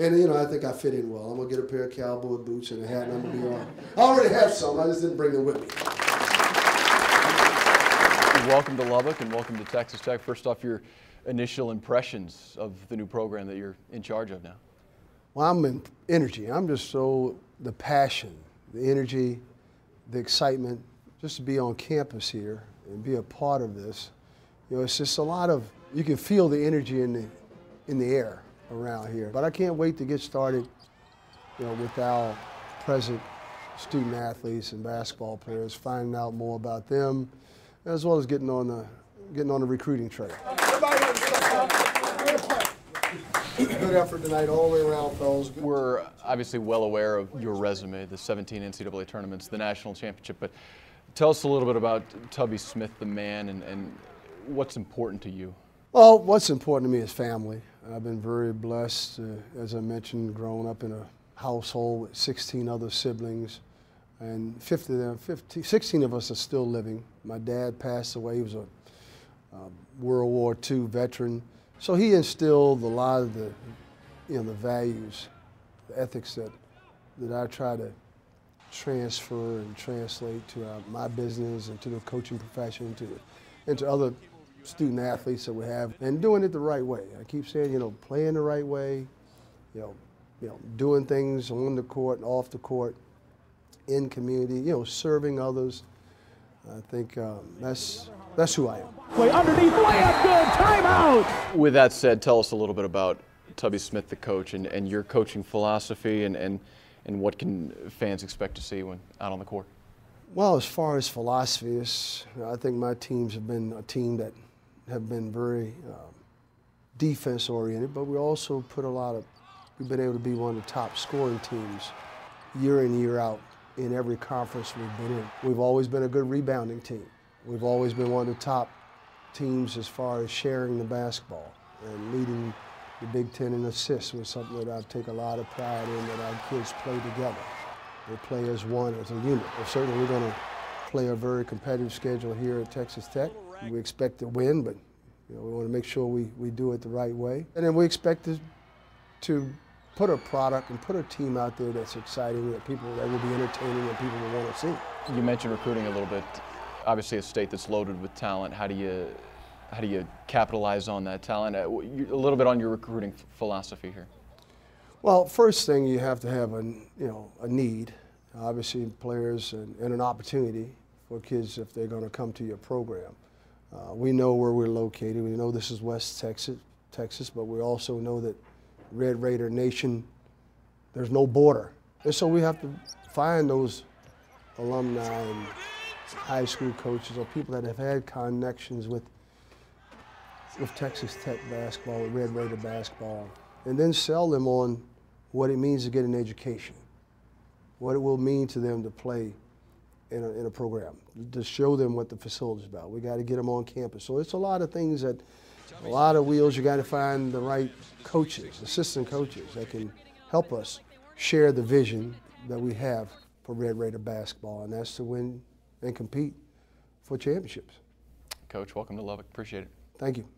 And, you know, I think I fit in well. I'm going to get a pair of cowboy boots and a hat, and I'm going to be all right. I already have some. I just didn't bring them with me. Welcome to Lubbock and welcome to Texas Tech. First off, your initial impressions of the new program that you're in charge of now. Well, I'm in energy. I'm just so, the passion, the energy, the excitement, just to be on campus here and be a part of this. You know, it's just a lot of, you can feel the energy in the, in the air around here. But I can't wait to get started, you know, with our present student athletes and basketball players, finding out more about them, as well as getting on the, getting on the recruiting trail. Good effort tonight all the way around, fellas. Good. We're obviously well aware of your resume, the 17 NCAA tournaments, the national championship, but tell us a little bit about Tubby Smith, the man, and, and what's important to you. Well, what's important to me is family. I've been very blessed, uh, as I mentioned, growing up in a household with 16 other siblings, and 50 of them, 50, 16 of us are still living. My dad passed away. He was a um, World War II veteran. So he instilled a lot of the, you know, the values, the ethics that, that I try to transfer and translate to our, my business and to the coaching profession, to and to other student athletes that we have, and doing it the right way. I keep saying, you know, playing the right way, you know, you know, doing things on the court and off the court, in community, you know, serving others. I think um, that's that's who I am. Way underneath, layup good, timeout. With that said, tell us a little bit about Tubby Smith, the coach, and, and your coaching philosophy and, and, and what can fans expect to see when out on the court? Well, as far as philosophy is, I think my teams have been a team that have been very um, defense oriented, but we also put a lot of, we've been able to be one of the top scoring teams year in, year out in every conference we've been in. We've always been a good rebounding team. We've always been one of the top teams as far as sharing the basketball and leading the Big Ten in assists was something that I take a lot of pride in that our kids play together. They play as one, as a unit. Well, certainly we're going to play a very competitive schedule here at Texas Tech. We expect to win, but you know, we want to make sure we, we do it the right way. And then we expect to, to put a product and put a team out there that's exciting, that people that will be entertaining, and people will want to see. You mentioned recruiting a little bit. Obviously, a state that's loaded with talent. How do you how do you capitalize on that talent? Uh, a little bit on your recruiting philosophy here. Well, first thing you have to have a you know a need, obviously players and, and an opportunity for kids if they're going to come to your program. Uh, we know where we're located. We know this is West Texas, Texas, but we also know that Red Raider Nation, there's no border, and so we have to find those alumni and high school coaches or people that have had connections with with Texas Tech basketball, with Red Raider basketball, and then sell them on what it means to get an education, what it will mean to them to play in a, in a program, to show them what the facility is about. We got to get them on campus. So it's a lot of things that, a lot of wheels. You got to find the right coaches, assistant coaches that can help us share the vision that we have for Red Raider basketball, and that's to win and compete for championships. Coach, welcome to Lubbock. Appreciate it. Thank you.